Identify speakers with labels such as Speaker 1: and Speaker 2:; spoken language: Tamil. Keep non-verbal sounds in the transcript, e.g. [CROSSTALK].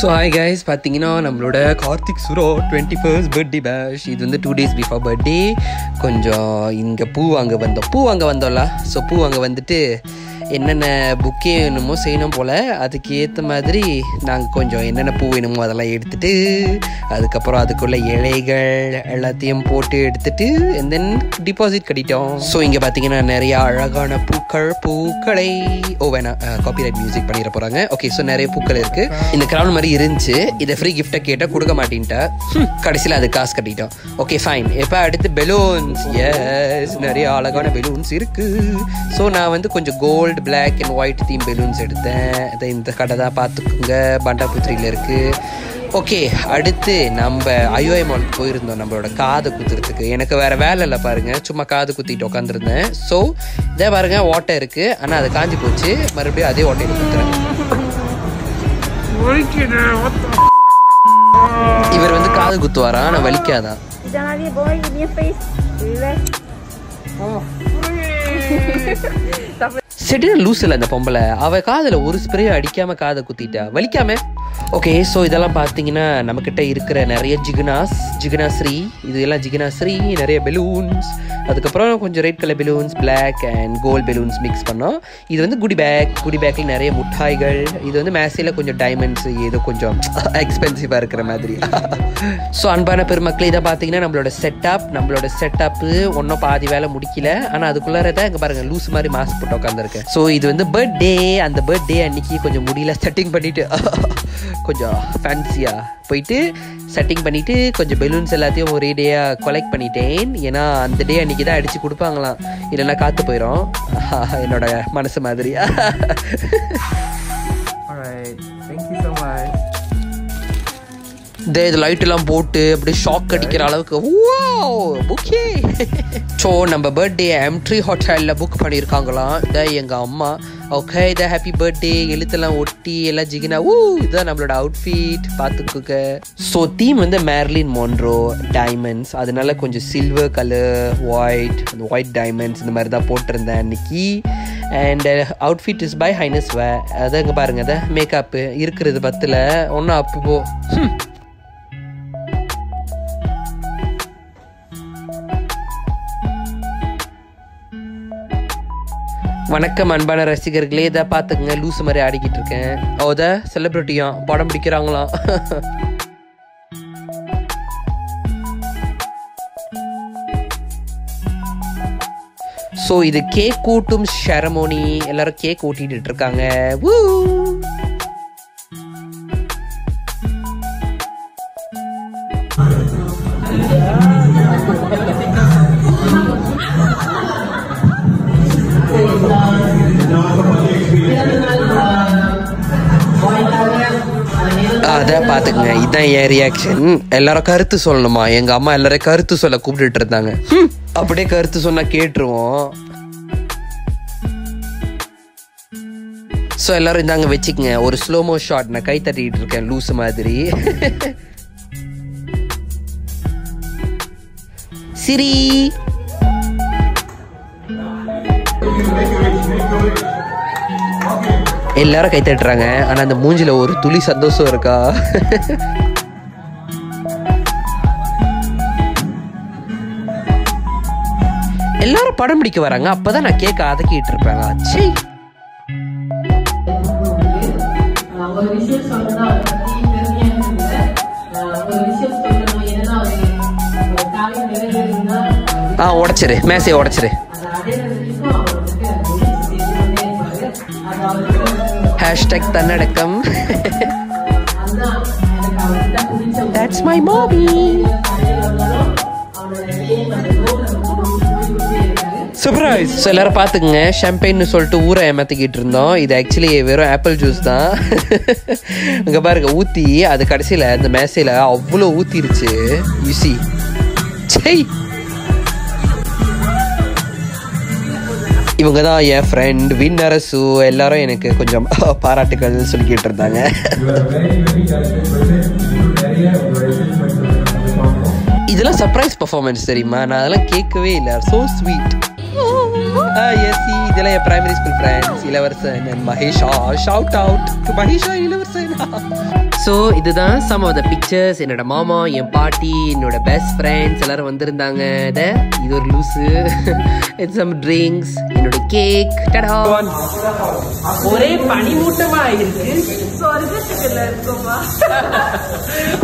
Speaker 1: ஸோ ஹாய் கைஸ் பார்த்தீங்கன்னா நம்மளோட கார்த்திக் சுரோ டுவெண்ட்டி ஃபர்ஸ்ட் பர்த்டே பேஷ் இது வந்து டூ டேஸ் பிஃபோர் பர்த்டே கொஞ்சம் இங்கே பூ வாங்க வந்தோம். பூ வாங்க வந்தோம்ல. ஸோ பூ வாங்க வந்துட்டு என்னென்ன புக்கே வேணுமோ செய்யணும் போல் அதுக்கு ஏற்ற மாதிரி நாங்கள் கொஞ்சம் என்னென்ன பூ வேணுமோ அதெல்லாம் எடுத்துட்டு அதுக்கப்புறம் அதுக்குள்ள இலைகள் எல்லாத்தையும் போட்டு எடுத்துட்டு தென் டிபாசிட் கட்டிட்டோம். ஸோ இங்கே பார்த்தீங்கன்னா நிறைய அழகான பூக்கள் பூக்களை ஓ வேணாம் காப்பிரைட் மியூசிக் பண்ணிட போகிறாங்க ஓகே ஸோ நிறைய பூக்கள் இருக்குது இந்த கிரவுன் மாதிரி இருந்துச்சு. இதை ஃப்ரீ கிஃப்ட்டை கேட்டால் கொடுக்க மாட்டேன்ட்டா. கடைசியில் அது காசு கட்டிட்டோம். ஓகே ஃபைன் இப்போ அடுத்து பெலூன்ஸ் எஸ் நிறைய அழகான பெலூன்ஸ் இருக்குது ஸோ நான் வந்து கொஞ்சம் gold black and white theme balloons எடுத்தேன். இதை இந்த கடை தான் பார்த்துக்குங்க. பண்டாபுத்திரியில் இருக்குது ஓகே அடுத்து நம்ம ஐஓஐ மாலுக்கு போயிருந்தோம். நம்மளோட காது குத்துறதுக்கு. எனக்கு வேற வேலை இல்லை பாருங்க. சும்மா காது குத்திட்டு உட்காந்துருந்தேன் ஸோ இதே பாருங்க ஓட்டை இருக்கு. ஆனால் அது காஞ்சி போச்சு. மறுபடியும் அதே ஓட்டையில் குத்துறேன். இவர் வந்து காது குத்துவாரா? ஆனால் வலிக்காதான்
Speaker 2: Jangan lari
Speaker 1: லூசில் அந்த பொம்பளை. அவ காதில் ஒரு ஸ்ப்ரே அடிக்காம காதை குத்திட்டா. வலிக்காம? ஓகே ஸோ இதெல்லாம் பார்த்தீங்கன்னா நம்மக்கிட்ட இருக்கிற நிறைய ஜிகுனாஸ் ஜிகுனாஸ்ரீ இது எல்லாம் ஜிகுனாஸ்ரீ நிறைய பெலூன்ஸ் அதுக்கப்புறம் கொஞ்சம் red colour balloons black and gold balloons mix பண்ணோம். இது வந்து குடி பேக் குடி பேக்கில் நிறைய முட்டாய்கள். இது வந்து மேசையில் கொஞ்சம் டைமண்ட்ஸ் ஏதோ கொஞ்சம் எக்ஸ்பென்சிவாக இருக்கிற மாதிரி. ஸோ அன்பான பெருமக்கள் இதை பார்த்தீங்கன்னா நம்மளோட செட்டப் நம்மளோட செட்டப்பு ஒன்றும் பாதி வேலை முடிக்கல. ஆனால் அதுக்குள்ளார தான் இங்கே பாருங்கள் லூஸ் மாதிரி மாஸ்க் போட்டு உட்காந்துருக்கேன் ஸோ இது வந்து பர்த்டே அந்த பர்த்டே அன்னைக்கு கொஞ்சம் முடியல. செட்டிங் [LAUGHS] பண்ணிட்டு கொஞ்சம் ஃபேன்சியாக போயிட்டு செட்டிங் பண்ணிவிட்டு கொஞ்சம் பெலூன்ஸ் எல்லாத்தையும் ஒரே டேயாக கொலெக்ட் பண்ணிட்டேன். ஏன்னா அந்த டே அன்னைக்கு தான் அடித்து கொடுப்பாங்களாம். இல்லைன்னா காற்று போயிடும் [LAUGHS] என்னோட மனசு மாதிரி. [LAUGHS]
Speaker 3: Alright, thank you so much.
Speaker 1: இந்த இது லைட் எல்லாம் போட்டு அப்படியே ஷாக் அடிக்கிற அளவுக்கு புக்கே ஸோ நம்ம பர்த்டே எம்ட்ரி ஹோட்டலில் புக் பண்ணியிருக்காங்களாம் இதை எங்கள் அம்மா. ஓகே இதை ஹாப்பி பர்த்டே எழுத்தெல்லாம் ஒட்டி எல்லாம் ஜிகினா ஊ இதுதான் நம்மளோட அவுட்ஃபிட் பார்த்துக்குங்க. ஸோ தீம் வந்து மேர்லின் மோன்ரோ டைமண்ட்ஸ் அதனால கொஞ்சம் சில்வர் கலர் ஒயிட் அந்த ஒயிட் டைமண்ட்ஸ் இந்த மாதிரி தான் போட்டிருந்தேன் அன்னைக்கு. And outfit is by highness வே அதான் இங்கே பாருங்க அதை மேக்கப்பு இருக்கிறது பத்தில். ஒன்றும் அப்போ வணக்கம் அன்பான ரசிகர்களே இதை பார்த்துக்குங்க லூஸ் மாதிரி ஆடிக்கிட்டு இருக்கேன். ஓத செலிப்ரிட்டியாம் படம் பிடிக்கிறாங்களாம் ஸோ இது கேக் கூட்டும் செரமோனி எல்லாரும் கேக் ஊட்டிட்டு இருக்காங்க. அதான் பார்த்துக்குங்க இதுதான் என் ரியாக்ஷன் எல்லாரும் கருத்து சொல்லணுமா? எங்க அம்மா எல்லாரும் கருத்து சொல்ல கூப்பிட்டுட்டு இருந்தாங்க. அப்படியே கருத்து சொன்னா கேட்டுருவோம். ஸோ எல்லாரும் இந்தாங்க வச்சுக்கங்க. ஒரு ஸ்லோமோ ஷாட் நான் கை தட்டிட்டு இருக்கேன் லூஸ் மாதிரி. சிரி. எல்லாரும் கை தட்டுறாங்க. ஆனா அந்த மூஞ்சில ஒரு துளி சந்தோஷம் இருக்கா? எல்லாரும் படம் பிடிக்க வராங்க. அப்பதான் நான் கேட்க அதக்கிட்டு இருப்பேன். சீ
Speaker 4: ஆஹ் ஒரு விஷயம் சொல்லணும் அதை பத்தி பெருமையா இருந்தது ஆஹ் ஒரு விஷயம் சொல்லணும் என்னன்னா ஒரு ஒரு காரியம் நிறைவேறினா
Speaker 1: ஆ உடைச்சிரு. மேசையை உடைச்சிரு.
Speaker 4: Goal அ வந்து முடிச்சுட்டே இருக்காரு
Speaker 1: சர்ப்ரைஸ் ஸோ எல்லாரும் பார்த்துக்குங்க. ஷாம்பெயின்னு சொல்லிட்டு ஊரை ஏமாத்திக்கிட்டு இருந்தோம். இது ஆக்சுவலி வெறும் ஆப்பிள் ஜூஸ் தான். இங்கே பாருங்க ஊற்றி அது கடைசியில் அந்த மேசையில் அவ்வளோ ஊற்றிருச்சு யூசி சை இவங்க தான் என் ஃப்ரெண்ட் வின் அரசு எல்லாரும் எனக்கு கொஞ்சம் [LAUGHS] பாராட்டுகள் சொல்லிக்கிட்டு இருந்தாங்க. இதெல்லாம் சர்ப்ரைஸ் பர்ஃபார்மன்ஸ் தெரியுமா? நான் அதெல்லாம் கேட்கவே இல்லை. ஸோ ஸ்வீட் எஸ் இதெல்லாம் என் பிரைமரி ஸ்கூல் ஃப்ரெண்ட்ஸ் இளவரசன் மகேஷா ஷவுட் அவுட் மகேஷா இளவரசன். ஸோ இதுதான் சம் ஆஃப் த பிக்சர்ஸ் என்னோட மாமா என் பாட்டி என்னோட பெஸ்ட் ஃப்ரெண்ட்ஸ் எல்லாரும் வந்திருந்தாங்க. இதை ஒரு லூஸு இட்ஸ் சம் ட்ரிங்க்ஸ் என்னோட கேக் டடா.
Speaker 5: ஒரே பனிமூட்டமா இருக்கு
Speaker 2: சொர்க்கத்துக்குள்ள இருக்கோமா [LAUGHS]